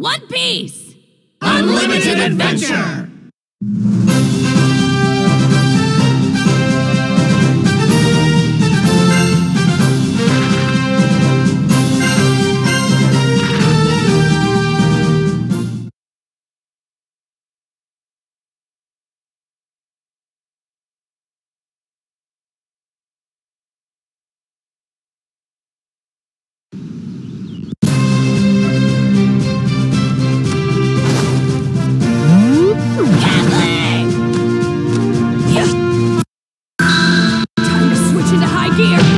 One Piece! Unlimited adventure! into high gear.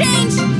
change.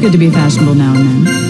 good to be fashionable now and then.